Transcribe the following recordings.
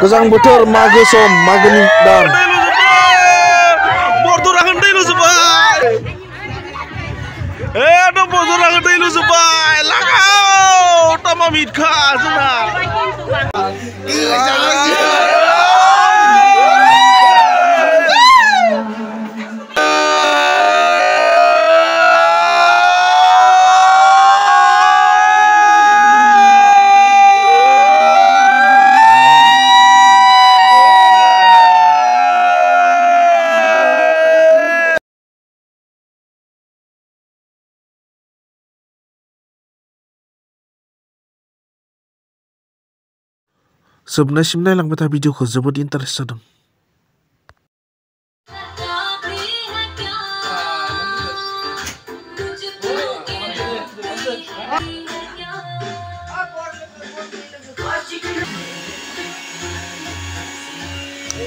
Kusang butur mage som mage dan. Bordur angan dai lu sebai. Eh do bordur angan dai lu sebai. Lakau tamamit kha sana. जोबनायसिम नायलांबाय था भिडिअखौ जोबोद इन्टारेस्ट जादों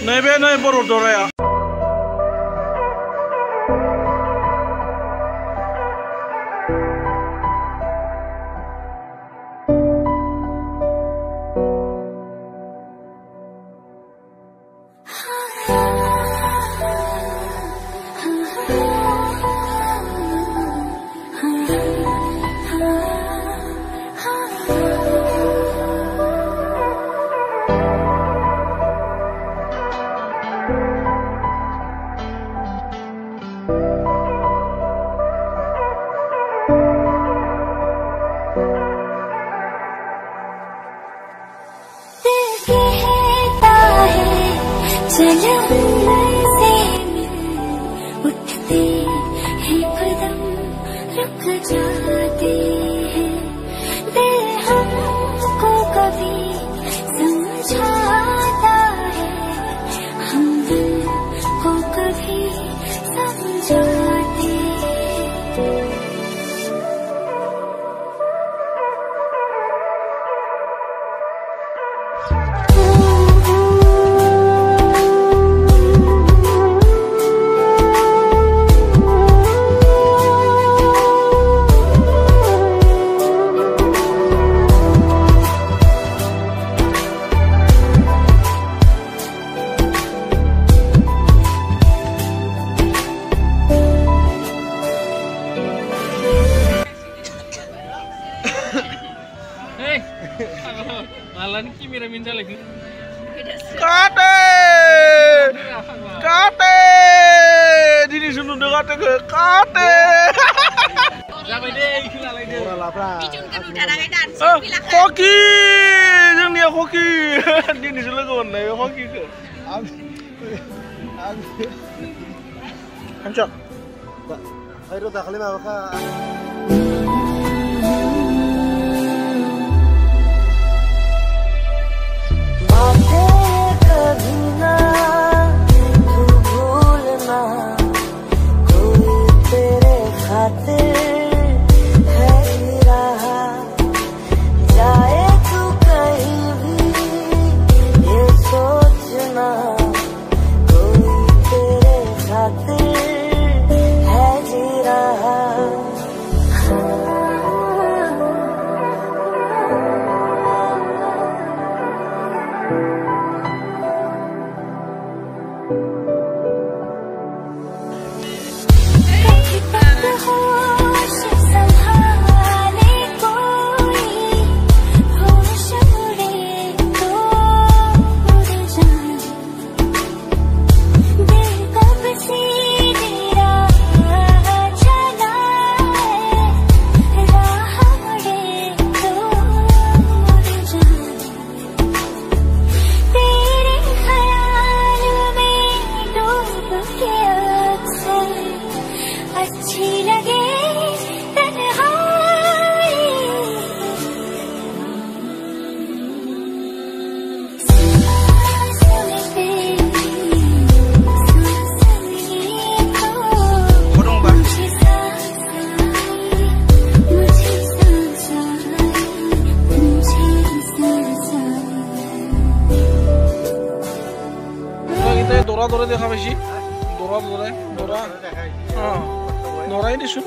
नैबे नै बरदराया कहता Ke 底 minta lagi. Kate! Kate! Dini sunu kate ke kate. Deh lagi. Dan. Hoki! yang dia hoki. Dini sunu ke on hoki ke. Hancur. Ayo dah kali mah खातिर পাইছি দৰা দৰাই দৰা অঁ দৰাই দিছোঁ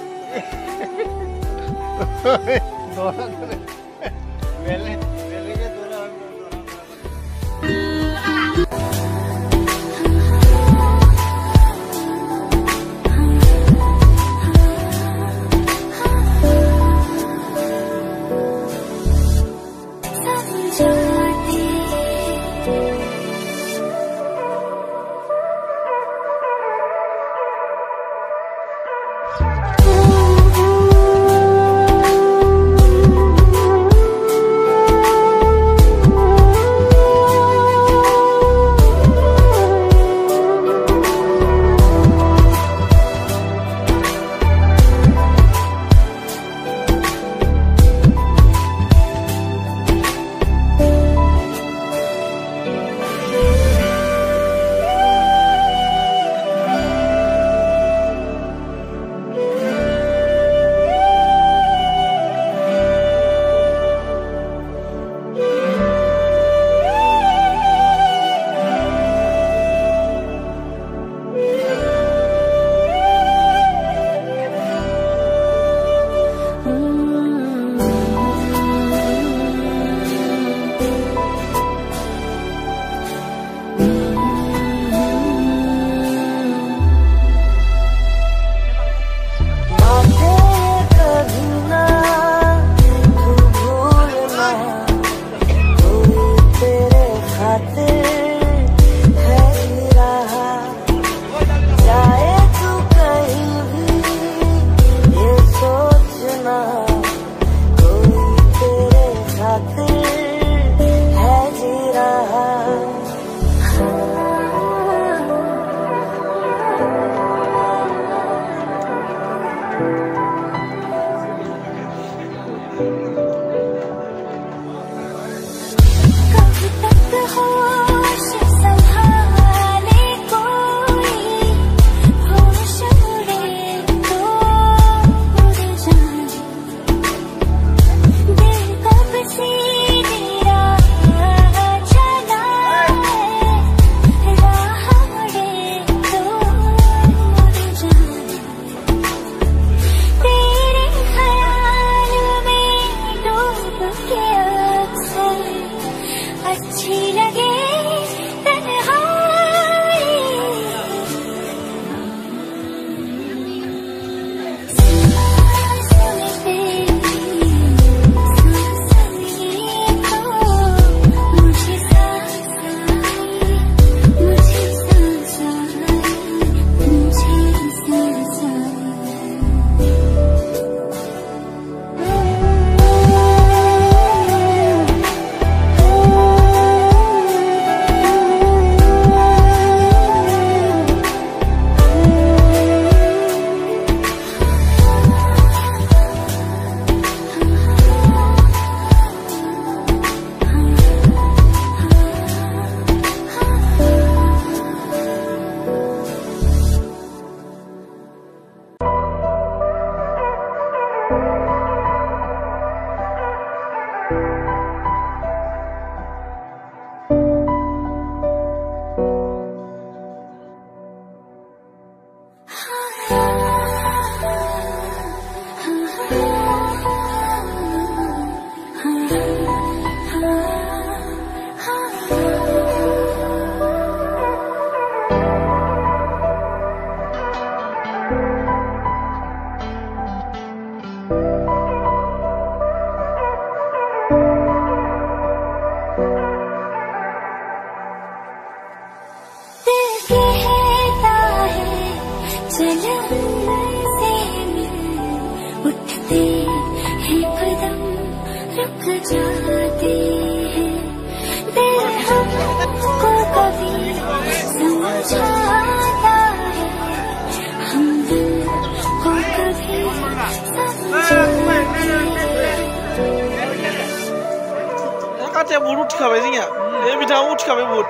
काटिया बुट उठिखाबाय जोंनिया बे बिथाङा उठिखाबाय बुट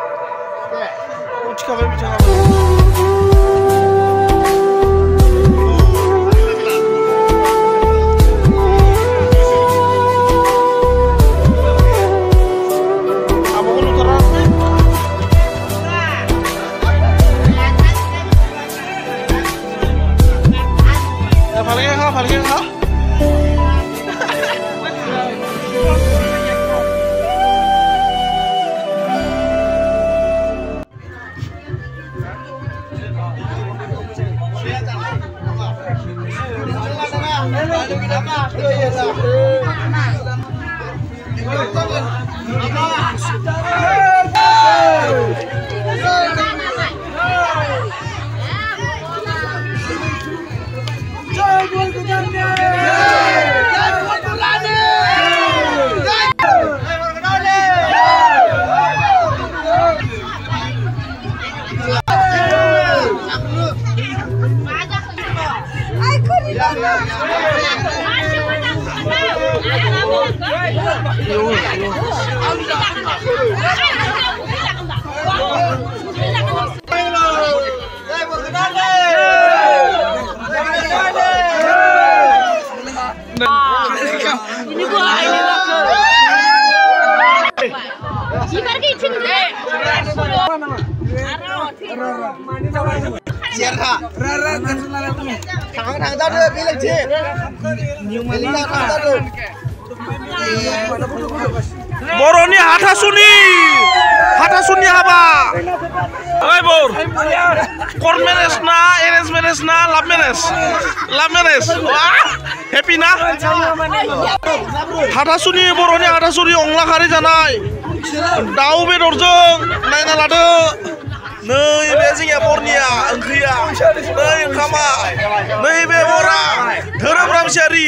उठिखाबाय बिथाङा 了，毕业了。ini gua ini बर'नि हाथासुनि हाथासुनि हाबा ओइ बर कर्ट मेरेज ना एरेन्ज मेरेज ना लाभ मेरेज लाभ मेरेज हेपि ना हाथासुनि बर'नि हाथासुनि अनला खारै जानाय दाउ बेदरजों नायना लादो नैबे जोंनिया बरनिया ओंख्रिया नै ओंखामा नैबे बरा धोरोम रामसियारि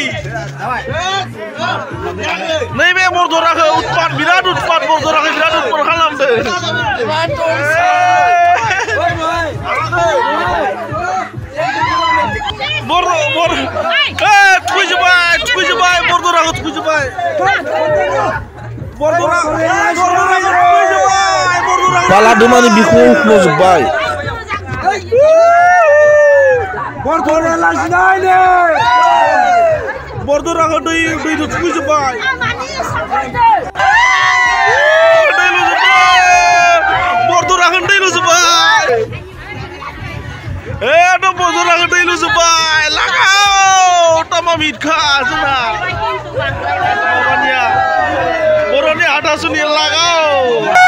नैबे बरदराखौ उत्पात बिराद उत्पात बरदराखौ बिराद उत्पात खालामदों बर बर ए थुखैजोब्बाय थुखैजोब्बाय बरदराखौ थुखैजोब्बाय Paladumani Bikung was by. Bordura last night. Bordura, do you do the squeeze by? Bordura, and they lose by. Eh, no Bordura, and they lose by. Lagao, Tamamid Kazana. Boronia, Boronia, Hatasuni, Lagao.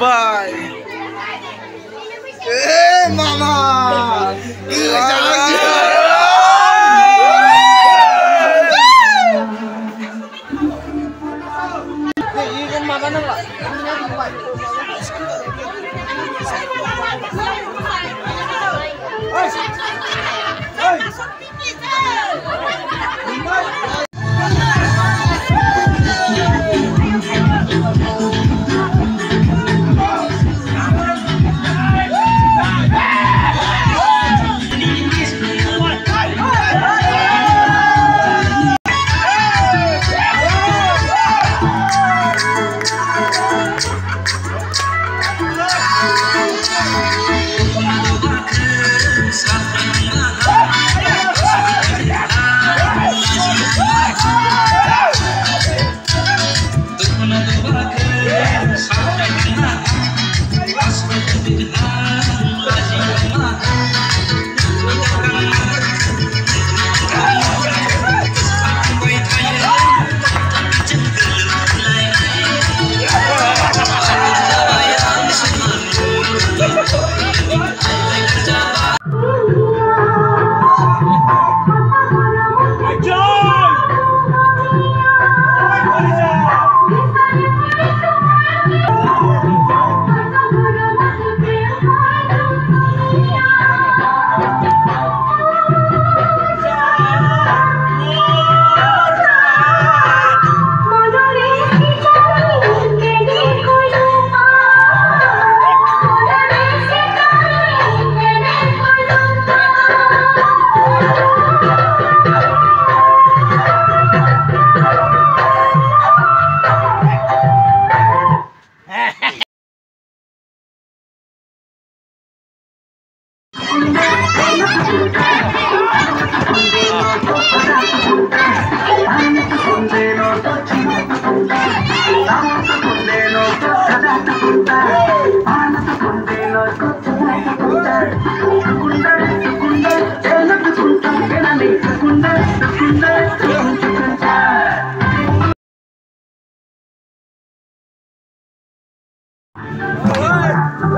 ভাই। এ মামা।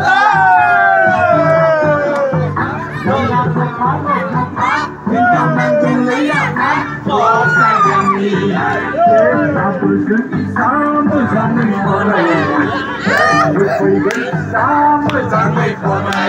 Ah! சாம்பலுக்கு சாம்பல் சண்டை போனே சாம்பல் சண்டை போனே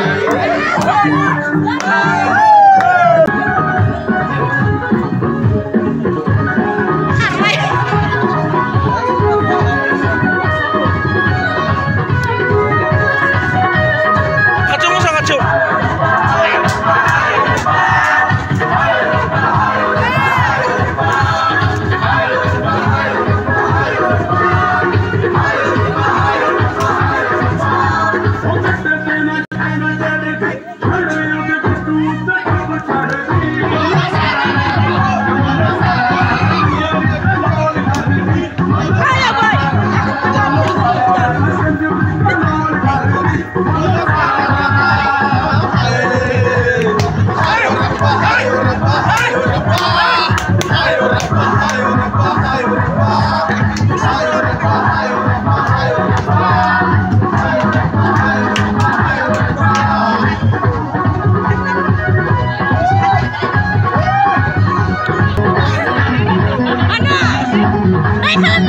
Ha